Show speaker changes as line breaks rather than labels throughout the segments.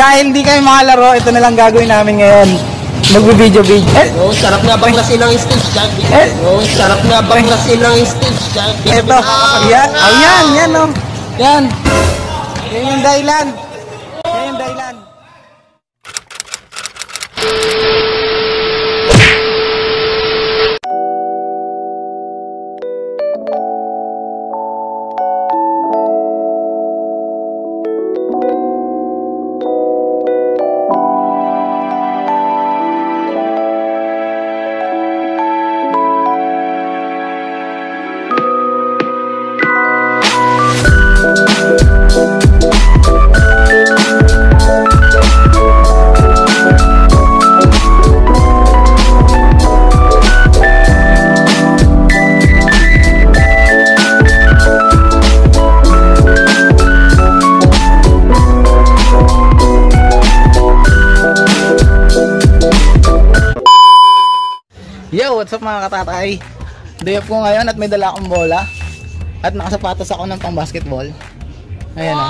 dahil hindi kayo makalaro, ito na lang gagawin namin ngayon. Magbe-video video. Eh,
Oh, sarap nga bang silang stage, Gabi?
Eh.
Oh, sarap nga bang silang stage, Gabi?
ito. Yan. Oh, yan. Yan, oh. Yan. Yan yung dahilan. Yan yung dahilan. What's up mga katatay? Day off ko ngayon at may dala akong bola. At nakasapatos ako ng pang basketball. Ayan o.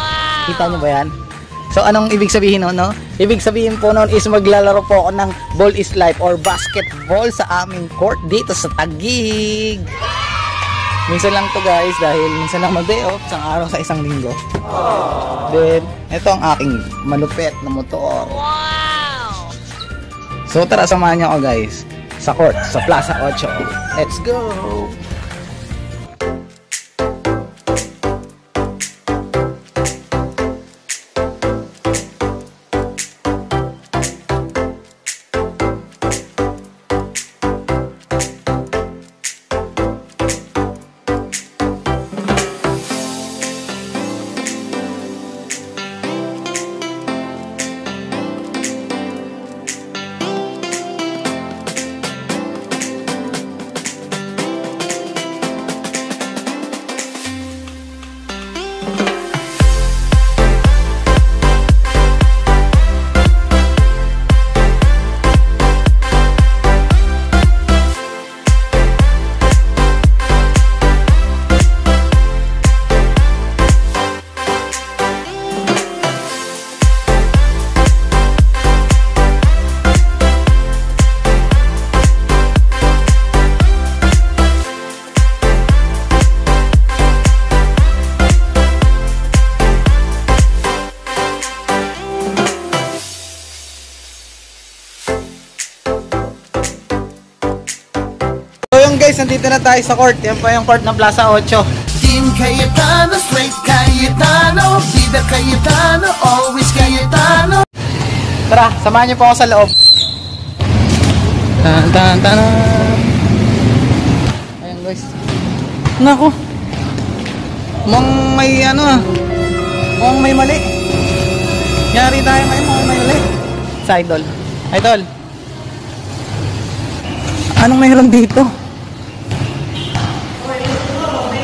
Kita nyo ba yan? So anong ibig sabihin nun, no? Ibig sabihin po nun is maglalaro po ako ng ball is life or basketball sa aming court dito sa Tagig. Minsan lang to guys dahil minsan lang mag-day off isang araw sa isang linggo. Then, ito ang aking malupet na motor. So tara samahan niyo ako guys sa court sa Plaza 8. Let's go! Nandito na tayo sa court. Yan pa yung court ng Plaza 8.
Team Cayetano, straight Cayetano, Vida Cayetano, always Cayetano.
Tara, samahan niyo po ako sa loob. Tan tan tan. Ayan guys. Nako. Mukhang may ano ah. Mukhang may mali. Yari tayo ngayon mukhang may mali. Sa idol. Idol. Anong mayroon dito?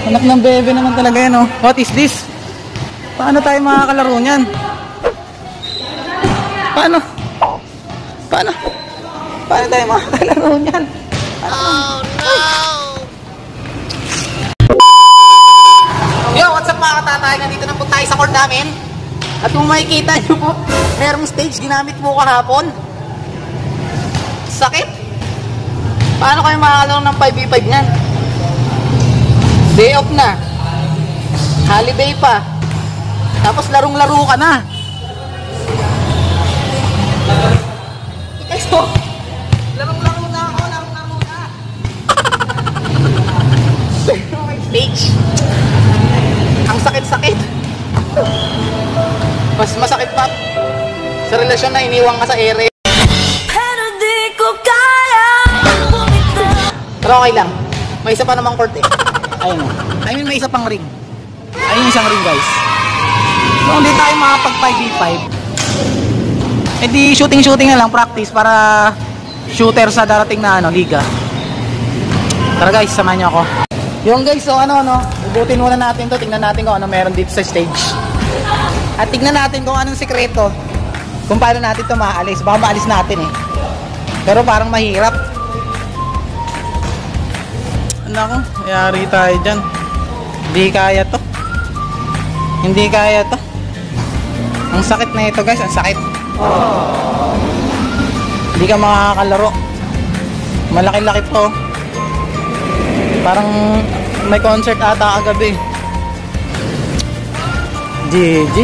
Anak ng bebe naman talaga yan oh. What is this? Paano tayo makakalaro niyan? Paano? Paano? Paano tayo makakalaro niyan? Oh no! Yo, what's up mga katatay? Nandito na po tayo sa court namin. At kung makikita nyo po, merong stage ginamit po kahapon. Sakit. Paano kayo makakalaro ng 5v5 niyan? Day off na. Holiday pa. Tapos larong-laro ka na. Ito. Larong-laro na ako, larong-laro na. Stage. Ang sakit-sakit. Mas masakit pa sa relasyon na iniwang ka sa ere.
Pero di ko kaya
Pero okay lang. May isa pa namang court eh. Ayun. I mean, may isa pang ring. Ayun isang ring guys. So, hindi tayo makapag 5v5. Eh di shooting-shooting na lang, practice para shooter sa darating na ano, liga. Tara guys, samahan niyo ako. Yung guys, so ano, ano, ubutin muna natin to, tingnan natin kung ano meron dito sa stage. At tingnan natin kung anong sikreto. Kung paano natin to maalis. Baka maalis natin eh. Pero parang mahirap. Nako, yari tayo dyan. Hindi kaya to. Hindi kaya to. Ang sakit na ito guys, ang sakit. Hindi ka makakalaro. Malaki-laki to. Parang may concert ata kagabi. GG.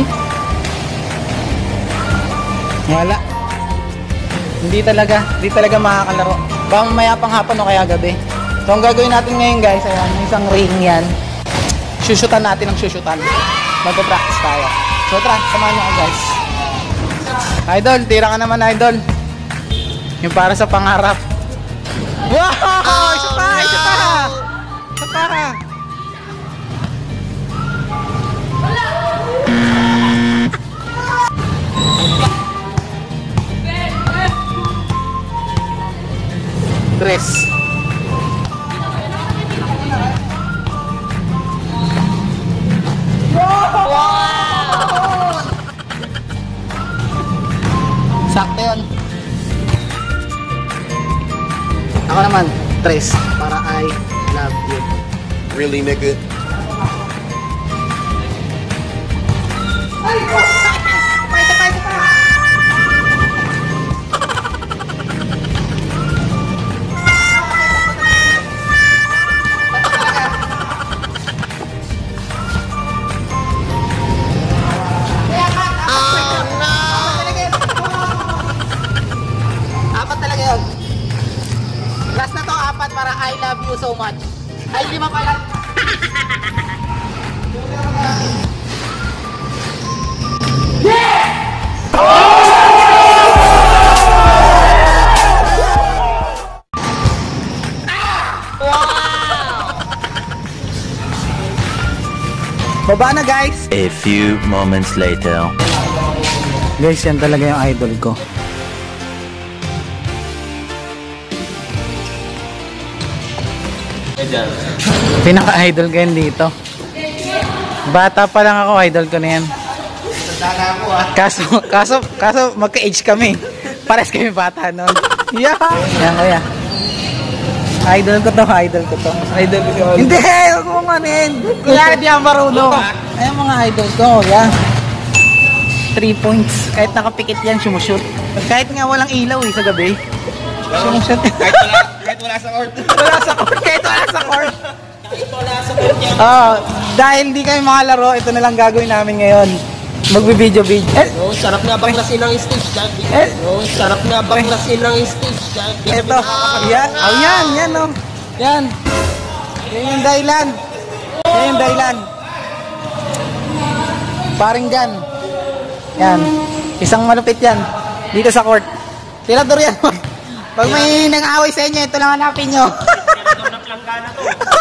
Wala. Hindi talaga, hindi talaga makakalaro. Baka mamaya pang hapon o kaya gabi. So, ang gagawin natin ngayon guys, ayan, isang ring yan. Shushutan natin ang shushutan. Magpa-practice tayo. So, tara, samahan nyo guys. Idol, tira ka naman idol. Yung para sa pangarap. Wow! Isa pa! Isa pa! Isa pa! Tres. Tres. Para I love you.
Really, nigga?
Baba na guys!
A few moments later.
Guys, yan talaga yung idol ko. Pinaka-idol ko yan dito. Bata pa lang ako, idol ko na yan. Kaso, kaso, kaso magka-age kami. Pares kami bata noon. Yeah! Yan kuya. Idol ko to, idol ko to. Idol ko Hindi! Huwag mo manin! Kuya, di ako marunong. Ayan mga idol ko, kuya. 3 points. Kahit nakapikit yan, sumushoot. Kahit nga walang ilaw eh sa gabi. Sumushoot. kahit wala, kahit wala sa court. wala sa court. Kahit wala sa court. Kahit wala sa court yan. Oh, dahil hindi kami makalaro, ito na lang gagawin namin ngayon. Magbe-video-video. Eh,
Oh, sarap nga baklasin ng stage, Gabi.
Eh.
Oh, sarap nga baklasin ng stage, Gabi.
Ito. Yan. Oh, yan. Yan, oh. Yan. Yan yung dahilan. Yan yung dahilan. Paring gan. Yan. Isang malupit yan. Dito sa court. Tirador yan. Pag may nang-away sa inyo, ito lang hanapin nyo.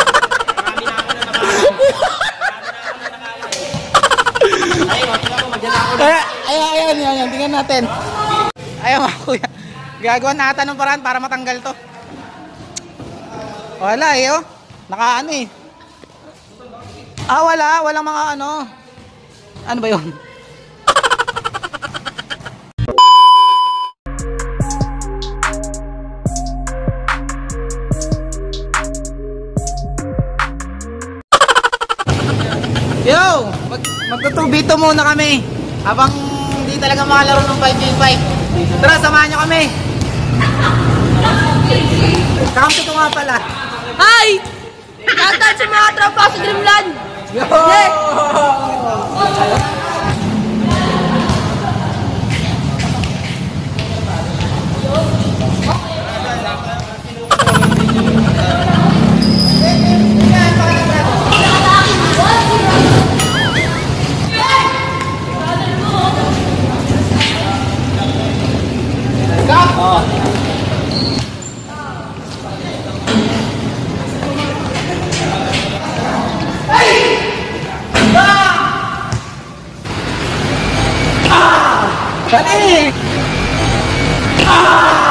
ayan, ayan, ayan, ayan, tingnan natin. Ayaw mga kuya. Gagawa natin ng paraan para matanggal to. Wala eh, oh. Naka ano eh. Ah, wala. Walang mga ano. Ano ba yun? Yo! Mag magtutubito muna kami. Habang hindi talaga makalaro ng 5v5. Tara, samahan nyo kami. Kampi ko nga pala.
Hi! Shoutout sa mga tropa sa Dreamland!
Yo! Come here! Ah!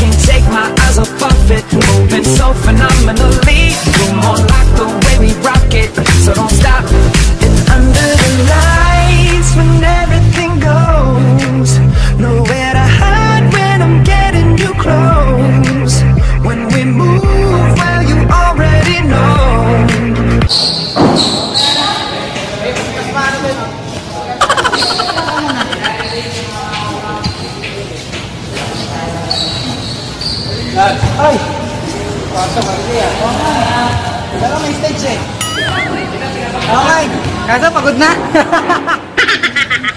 can't take my eyes off of it, moving so phenomenally. You're more like the way we rock it, so don't stop.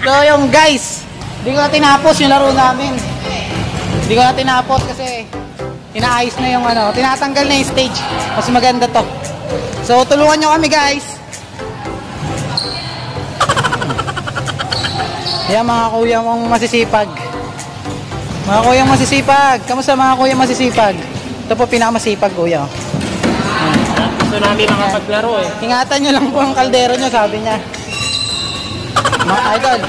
So yung guys, hindi ko na tinapos yung laro namin. Hindi ko na tinapos kasi inaayos na yung ano, tinatanggal na yung stage. Mas maganda to. So tulungan nyo kami guys. Yan mga kuya mong masisipag. Mga kuya masisipag. Kamusta mga kuya masisipag? Ito po pinakamasipag kuya.
Gusto namin makapaglaro eh.
Ingatan nyo lang po ang kaldero nyo, sabi niya. Mga idol.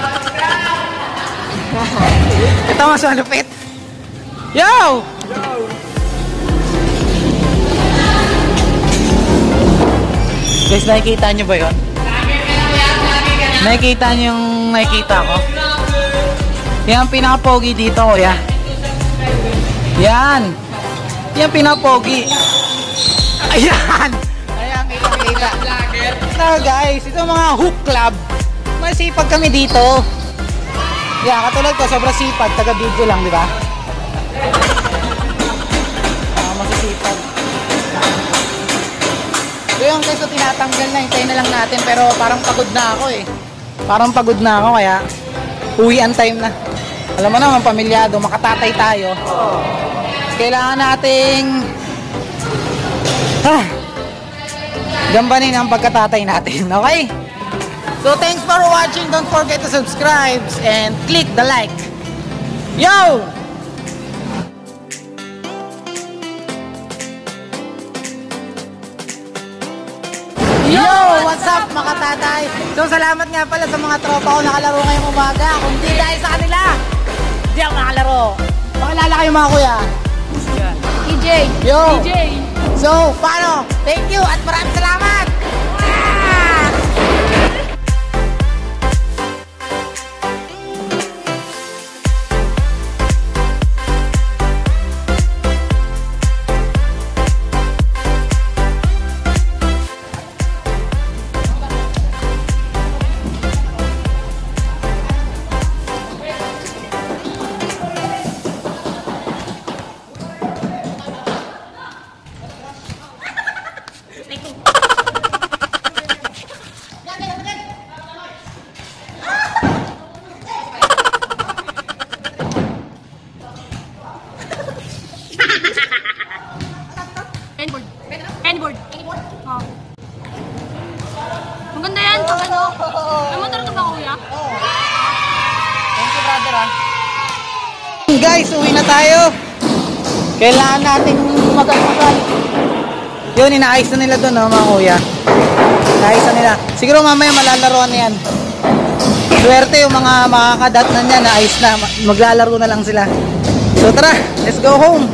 Ito mas malupit. Yo! Guys, nakikita nyo ba yun? Nakikita nyo yung nakikita ko? Yan ang pinaka-pogi dito, kuya. Yan. Yan pinaka-pogi. Ayan! Ayan, kita-kita. Guys, ito mga hook club. Masipag kami dito. Yeah, katulad ko, sobrang sipag. Taga-video lang, di ba? Ah, masisipag. So yung guys, tinatanggal na. Hintayin na lang natin. Pero parang pagod na ako eh. Parang pagod na ako, kaya uwian time na. Alam mo naman, pamilyado, makatatay tayo. Kailangan nating ah, gambanin ang pagkatatay natin, okay? So thanks for watching. Don't forget to subscribe and click the like. Yo! Yo! What's up mga tatay? So salamat nga pala sa mga tropa ko nakalaro ngayong umaga. Kung di dahil sa kanila, di ako nakalaro. Pakilala kayo mga kuya.
DJ.
Yo!
DJ.
So, paano? Thank you at maraming salamat! Kailangan natin mag-almusal. Yun, inaayos na nila doon, oh, mga kuya. Inaayos na nila. Siguro mamaya malalaroan yan. Swerte yung mga makakadat na niyan, naayos na. Maglalaro na lang sila. So tara, let's go home.